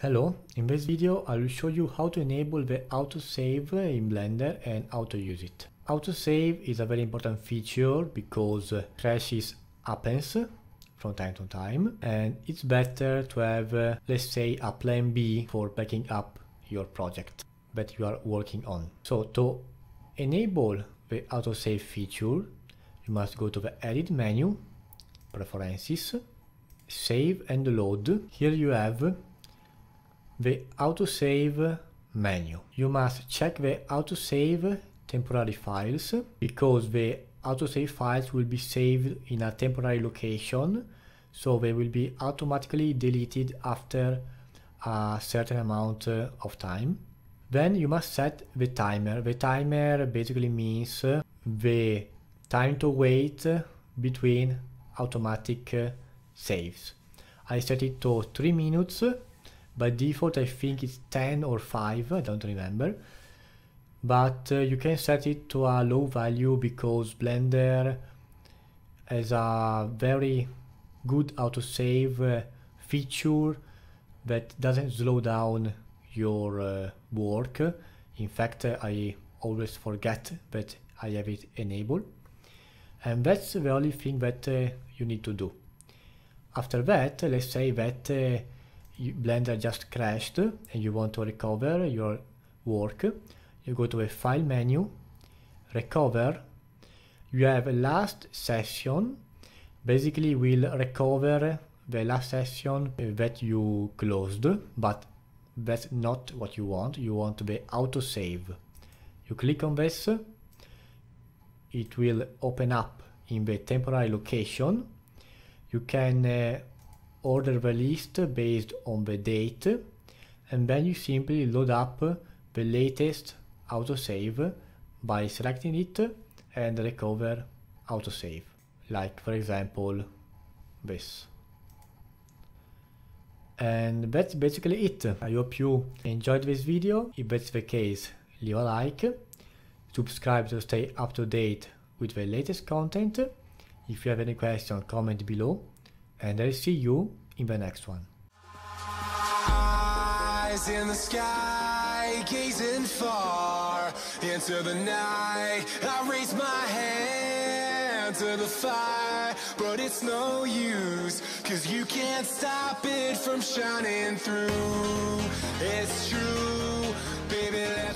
Hello, in this video I will show you how to enable the autosave in Blender and how to use it. Autosave is a very important feature because crashes happens from time to time and it's better to have uh, let's say a plan B for backing up your project that you are working on. So to enable the autosave feature you must go to the edit menu, preferences, save and load. Here you have the autosave menu. You must check the autosave temporary files because the autosave files will be saved in a temporary location so they will be automatically deleted after a certain amount of time. Then you must set the timer. The timer basically means the time to wait between automatic saves. I set it to 3 minutes by default I think it's 10 or 5 I don't remember. But uh, you can set it to a low value because Blender has a very good autosave uh, feature that doesn't slow down your uh, work. In fact uh, I always forget that I have it enabled. And that's the only thing that uh, you need to do. After that let's say that uh, Blender just crashed and you want to recover your work, you go to a file menu, recover, you have a last session, basically will recover the last session that you closed, but that's not what you want, you want the autosave. You click on this, it will open up in the temporary location, you can uh, order the list based on the date and then you simply load up the latest autosave by selecting it and recover autosave like for example this. And that's basically it. I hope you enjoyed this video. If that's the case leave a like subscribe to stay up to date with the latest content. If you have any question comment below and I'll see you in the next one. Eyes in the sky, gazing far into the night. I raise my hand to the fire, but it's no use, cause you can't stop it from shining through. It's true, baby.